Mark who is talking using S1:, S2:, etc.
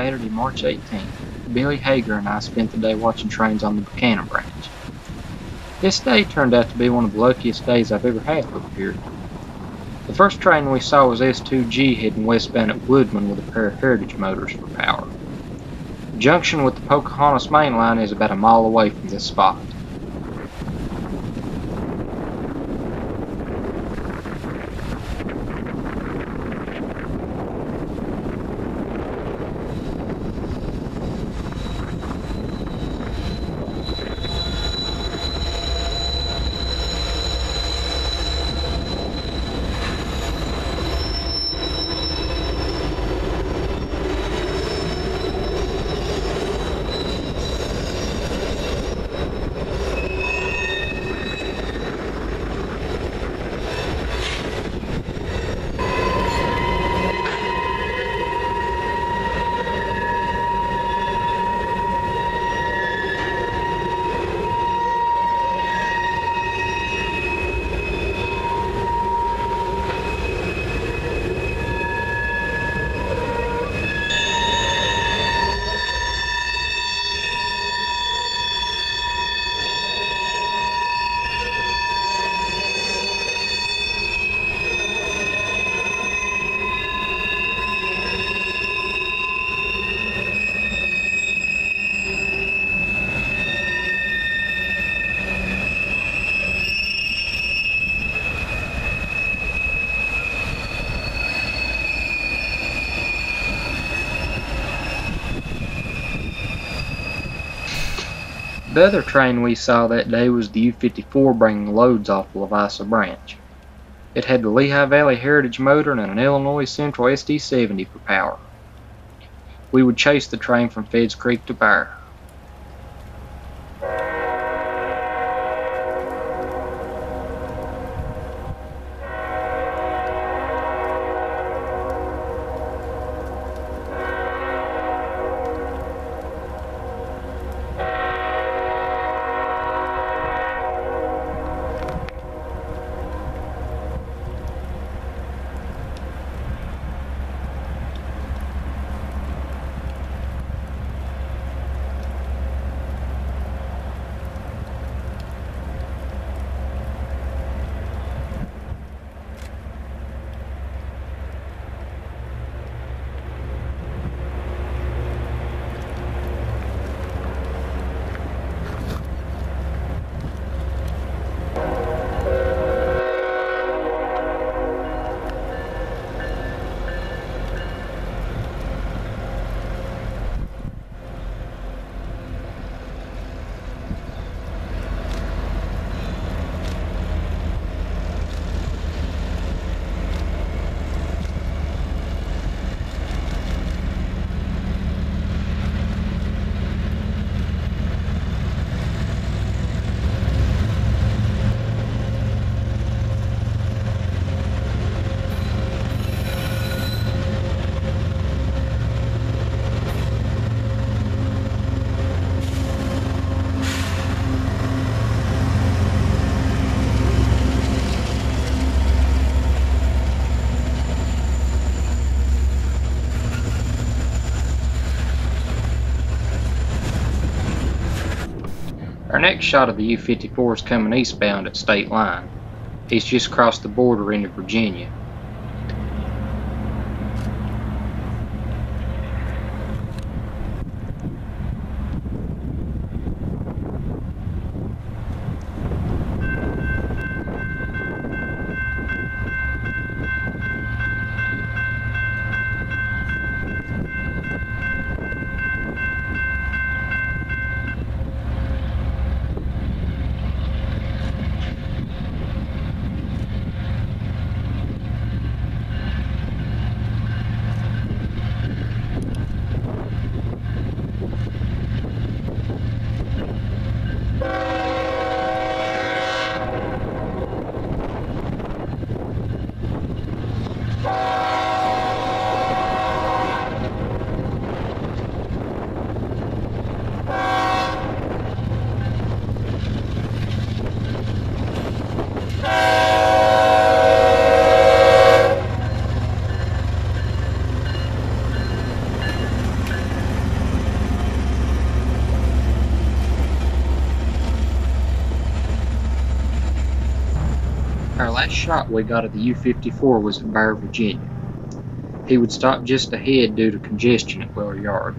S1: Saturday, March 18th, Billy Hager and I spent the day watching trains on the Buchanan branch. This day turned out to be one of the luckiest days I've ever had the period. The first train we saw was S2G heading westbound at Woodman with a pair of Heritage motors for power. The junction with the Pocahontas main line is about a mile away from this spot. The other train we saw that day was the U-54 bringing loads off Levisa Branch. It had the Lehigh Valley Heritage motor and an Illinois Central SD-70 for power. We would chase the train from Feds Creek to Bear. Our next shot of the U-54 is coming eastbound at state line. He's just crossed the border into Virginia. Last shot we got of the U-54 was at Bear, Virginia. He would stop just ahead due to congestion at Weller Yard.